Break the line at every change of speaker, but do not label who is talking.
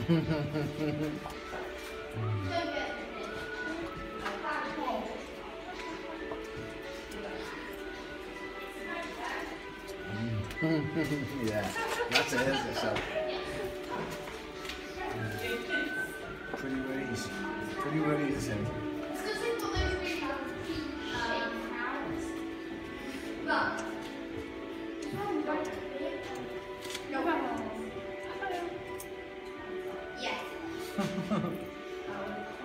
yeah, that's it, isn't it? So, pretty worries. Pretty worries, him.
It's ハハハハ。